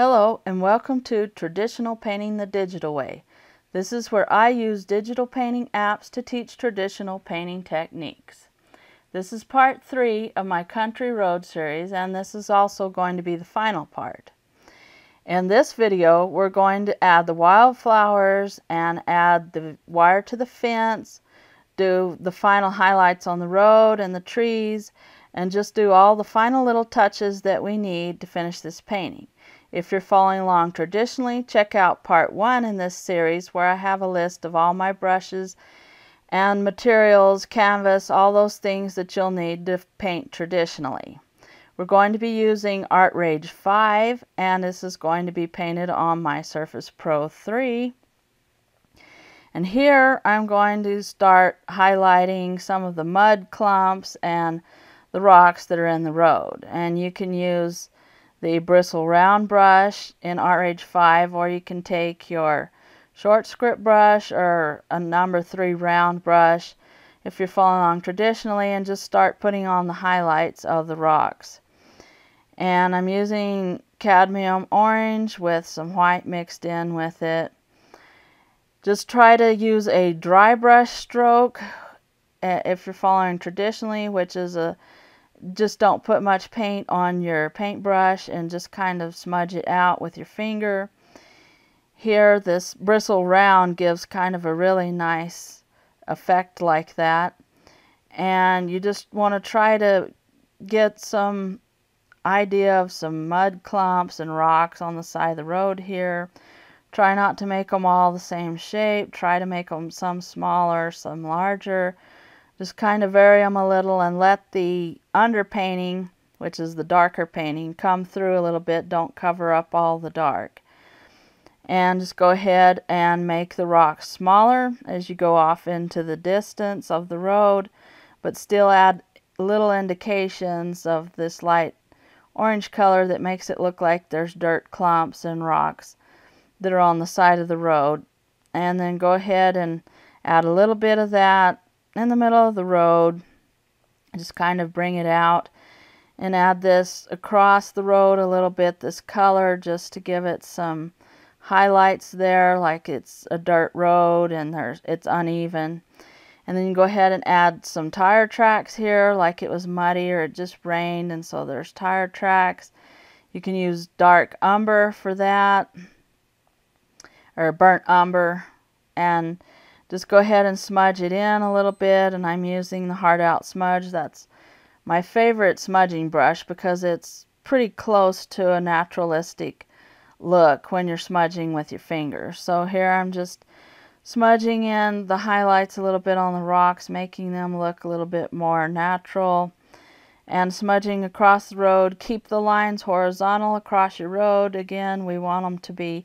Hello and welcome to Traditional Painting the Digital Way. This is where I use digital painting apps to teach traditional painting techniques. This is part three of my Country Road series and this is also going to be the final part. In this video we're going to add the wildflowers and add the wire to the fence, do the final highlights on the road and the trees, and just do all the final little touches that we need to finish this painting. If you're following along traditionally, check out part one in this series where I have a list of all my brushes and materials, canvas, all those things that you'll need to paint traditionally. We're going to be using ArtRage 5 and this is going to be painted on my Surface Pro 3. And here I'm going to start highlighting some of the mud clumps and the rocks that are in the road. And you can use the bristle round brush in ArtRage 5 or you can take your short script brush or a number 3 round brush if you're following along traditionally and just start putting on the highlights of the rocks. And I'm using cadmium orange with some white mixed in with it. Just try to use a dry brush stroke eh, if you're following traditionally, which is a just don't put much paint on your paintbrush and just kind of smudge it out with your finger. Here this bristle round gives kind of a really nice effect like that. And you just want to try to get some idea of some mud clumps and rocks on the side of the road here. Try not to make them all the same shape. Try to make them some smaller, some larger. Just kind of vary them a little and let the underpainting, which is the darker painting, come through a little bit. Don't cover up all the dark. And just go ahead and make the rocks smaller as you go off into the distance of the road, but still add little indications of this light orange color that makes it look like there's dirt clumps and rocks that are on the side of the road. And then go ahead and add a little bit of that in the middle of the road. Just kind of bring it out and add this across the road a little bit, this color, just to give it some highlights there, like it's a dirt road and there's it's uneven. And then you go ahead and add some tire tracks here, like it was muddy or it just rained, and so there's tire tracks. You can use dark umber for that, or burnt umber, and just go ahead and smudge it in a little bit and I'm using the hard out smudge. That's my favorite smudging brush because it's pretty close to a naturalistic look when you're smudging with your fingers. So here I'm just smudging in the highlights a little bit on the rocks, making them look a little bit more natural. And smudging across the road, keep the lines horizontal across your road. Again, we want them to be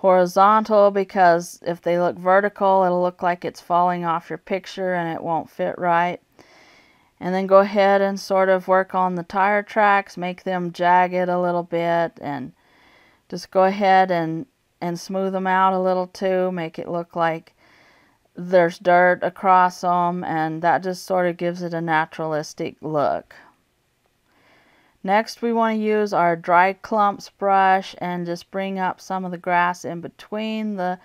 horizontal because if they look vertical it'll look like it's falling off your picture and it won't fit right. And then go ahead and sort of work on the tire tracks make them jagged a little bit and just go ahead and and smooth them out a little too make it look like there's dirt across them and that just sort of gives it a naturalistic look Next we want to use our dry clumps brush and just bring up some of the grass in between the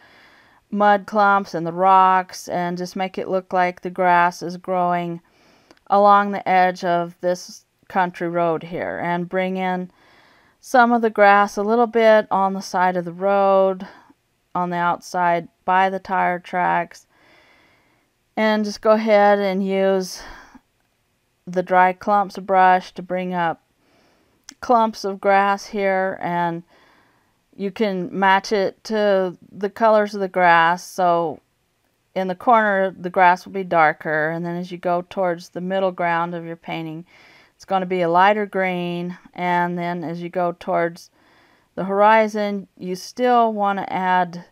mud clumps and the rocks and just make it look like the grass is growing along the edge of this country road here and bring in some of the grass a little bit on the side of the road on the outside by the tire tracks and just go ahead and use the dry clumps brush to bring up clumps of grass here and you can match it to the colors of the grass. So in the corner the grass will be darker and then as you go towards the middle ground of your painting it's going to be a lighter green. And then as you go towards the horizon you still want to add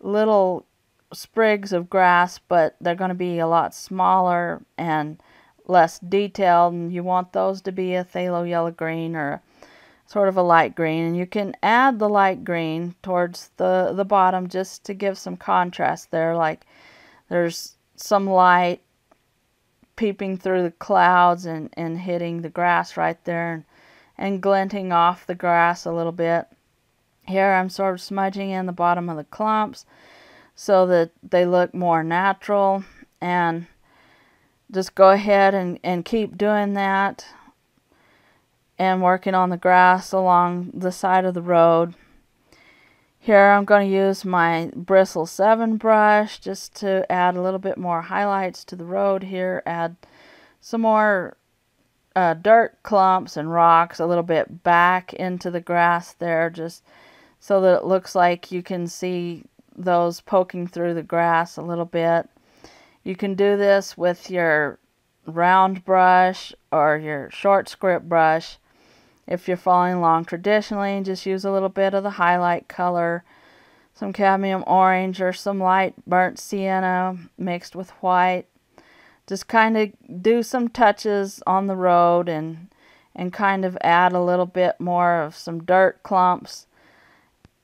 little sprigs of grass but they're going to be a lot smaller and less detailed and you want those to be a phthalo yellow green or sort of a light green and you can add the light green towards the the bottom just to give some contrast there like there's some light peeping through the clouds and, and hitting the grass right there and, and glinting off the grass a little bit. Here I'm sort of smudging in the bottom of the clumps so that they look more natural and just go ahead and, and keep doing that and working on the grass along the side of the road. Here I'm going to use my Bristle 7 brush just to add a little bit more highlights to the road here, add some more uh, dirt clumps and rocks a little bit back into the grass there just so that it looks like you can see those poking through the grass a little bit. You can do this with your round brush or your short script brush. If you're following along traditionally, just use a little bit of the highlight color, some cadmium orange or some light burnt sienna mixed with white. Just kind of do some touches on the road and and kind of add a little bit more of some dirt clumps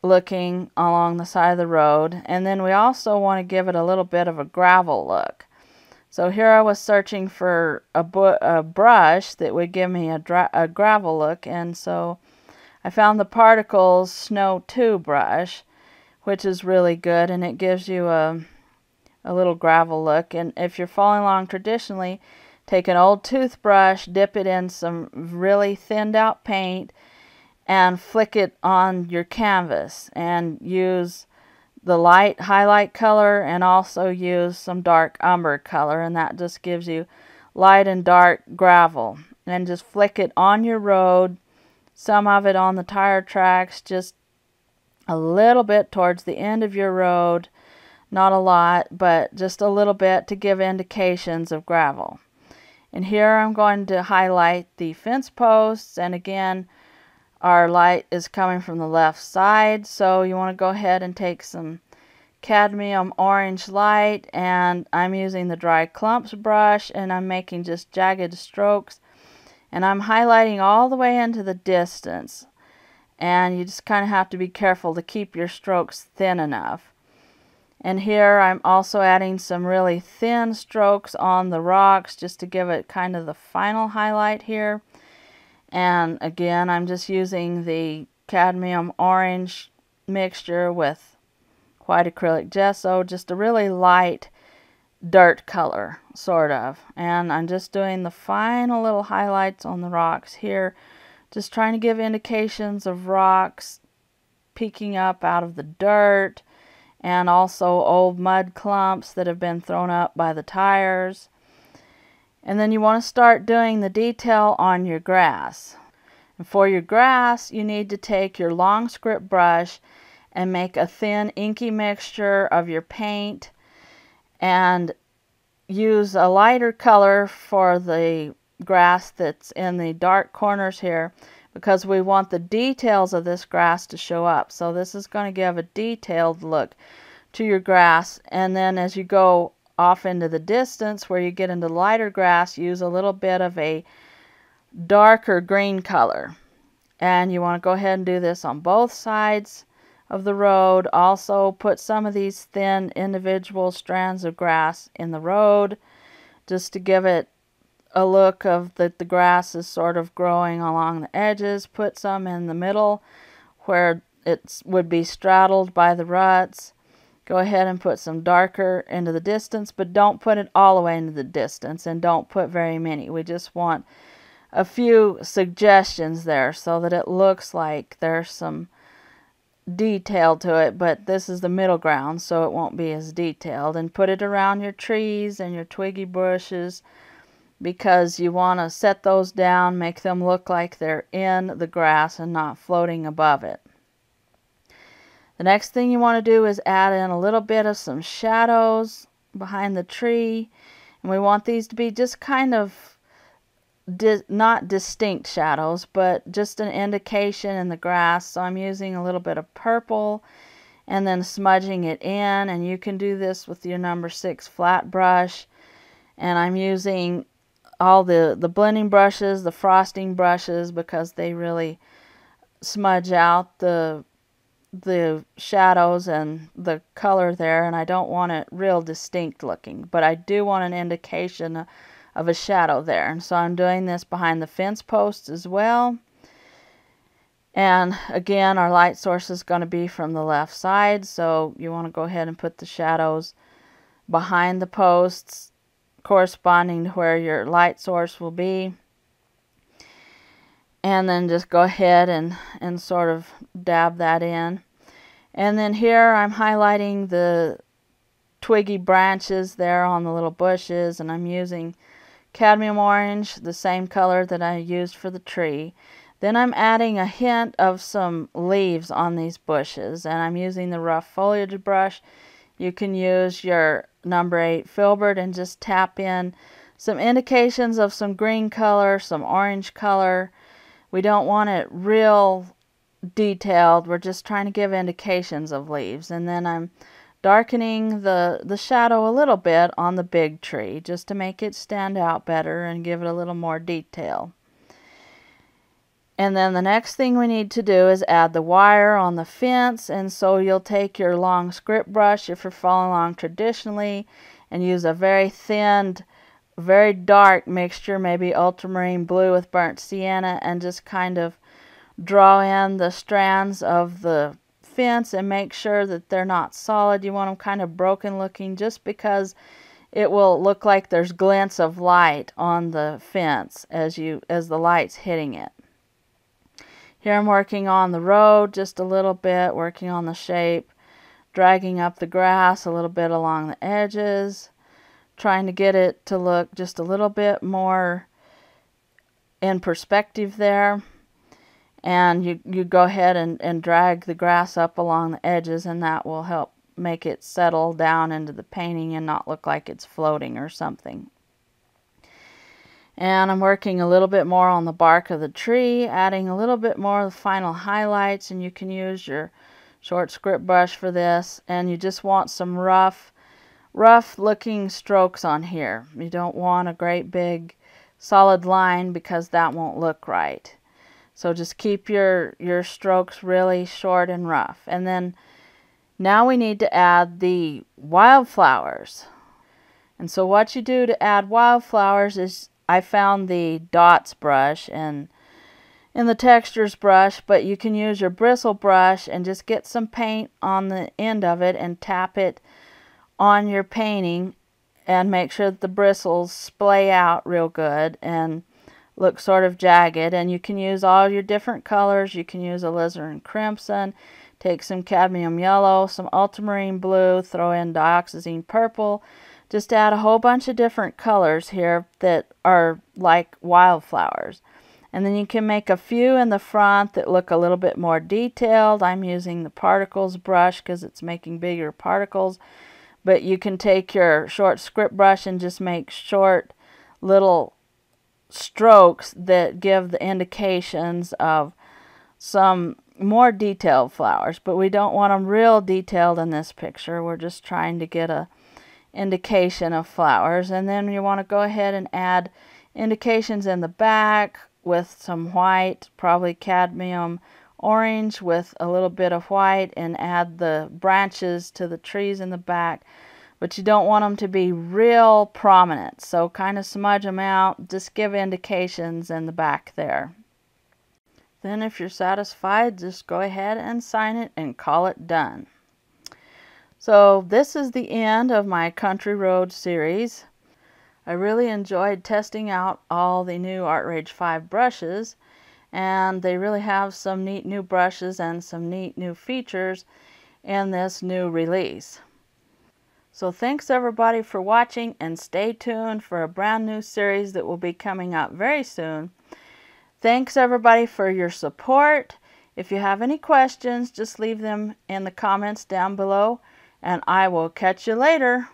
looking along the side of the road. And then we also want to give it a little bit of a gravel look. So here I was searching for a, a brush that would give me a, a gravel look. And so I found the Particles Snow 2 brush, which is really good. And it gives you a, a little gravel look. And if you're following along traditionally, take an old toothbrush, dip it in some really thinned out paint, and flick it on your canvas and use the light highlight color and also use some dark umber color and that just gives you light and dark gravel. And just flick it on your road some of it on the tire tracks just a little bit towards the end of your road. Not a lot but just a little bit to give indications of gravel. And here I'm going to highlight the fence posts and again our light is coming from the left side. So you want to go ahead and take some cadmium orange light and I'm using the dry clumps brush and I'm making just jagged strokes. And I'm highlighting all the way into the distance. And you just kind of have to be careful to keep your strokes thin enough. And here I'm also adding some really thin strokes on the rocks just to give it kind of the final highlight here and again, I'm just using the cadmium orange mixture with white acrylic gesso, just a really light dirt color, sort of. And I'm just doing the final little highlights on the rocks here, just trying to give indications of rocks peeking up out of the dirt and also old mud clumps that have been thrown up by the tires. And then you want to start doing the detail on your grass. And for your grass, you need to take your long script brush and make a thin inky mixture of your paint and use a lighter color for the grass that's in the dark corners here because we want the details of this grass to show up. So this is going to give a detailed look to your grass and then as you go off into the distance where you get into lighter grass, use a little bit of a darker green color. And you want to go ahead and do this on both sides of the road. Also put some of these thin individual strands of grass in the road just to give it a look of that the grass is sort of growing along the edges. Put some in the middle where it would be straddled by the ruts. Go ahead and put some darker into the distance, but don't put it all the way into the distance and don't put very many. We just want a few suggestions there so that it looks like there's some detail to it, but this is the middle ground, so it won't be as detailed. And put it around your trees and your twiggy bushes because you want to set those down, make them look like they're in the grass and not floating above it. The next thing you want to do is add in a little bit of some shadows behind the tree. And we want these to be just kind of di not distinct shadows, but just an indication in the grass. So I'm using a little bit of purple and then smudging it in. And you can do this with your number six flat brush. And I'm using all the, the blending brushes, the frosting brushes, because they really smudge out the the shadows and the color there and I don't want it real distinct looking but I do want an indication of a shadow there and so I'm doing this behind the fence posts as well And again, our light source is going to be from the left side, so you want to go ahead and put the shadows behind the posts corresponding to where your light source will be. And then just go ahead and, and sort of dab that in. And then here I'm highlighting the twiggy branches there on the little bushes and I'm using cadmium orange, the same color that I used for the tree. Then I'm adding a hint of some leaves on these bushes and I'm using the rough foliage brush. You can use your number 8 filbert and just tap in some indications of some green color, some orange color. We don't want it real detailed. We're just trying to give indications of leaves. And then I'm darkening the, the shadow a little bit on the big tree just to make it stand out better and give it a little more detail. And then the next thing we need to do is add the wire on the fence. And so you'll take your long script brush if you're following along traditionally and use a very thin, very dark mixture, maybe ultramarine blue with burnt sienna, and just kind of draw in the strands of the fence and make sure that they're not solid. You want them kind of broken looking just because it will look like there's glints of light on the fence as you as the light's hitting it. Here I'm working on the road just a little bit, working on the shape, dragging up the grass a little bit along the edges, trying to get it to look just a little bit more in perspective there. And you, you go ahead and, and drag the grass up along the edges and that will help make it settle down into the painting and not look like it's floating or something. And I'm working a little bit more on the bark of the tree, adding a little bit more of the final highlights. And you can use your short script brush for this. And you just want some rough, rough looking strokes on here. You don't want a great big solid line because that won't look right. So just keep your, your strokes really short and rough. And then now we need to add the wildflowers. And so what you do to add wildflowers is I found the dots brush and in the textures brush, but you can use your bristle brush and just get some paint on the end of it and tap it on your painting and make sure that the bristles splay out real good and look sort of jagged and you can use all your different colors you can use alizarin crimson take some cadmium yellow some ultramarine blue throw in dioxazine purple just add a whole bunch of different colors here that are like wildflowers. And then you can make a few in the front that look a little bit more detailed. I'm using the particles brush because it's making bigger particles. But you can take your short script brush and just make short little strokes that give the indications of some more detailed flowers. But we don't want them real detailed in this picture. We're just trying to get a indication of flowers and then you want to go ahead and add indications in the back with some white probably cadmium orange with a little bit of white and add the branches to the trees in the back. But you don't want them to be real prominent so kind of smudge them out. Just give indications in the back there. Then if you're satisfied just go ahead and sign it and call it done. So this is the end of my Country Road series. I really enjoyed testing out all the new ArtRage 5 brushes and they really have some neat new brushes and some neat new features in this new release. So thanks everybody for watching and stay tuned for a brand new series that will be coming out very soon. Thanks everybody for your support. If you have any questions, just leave them in the comments down below and I will catch you later.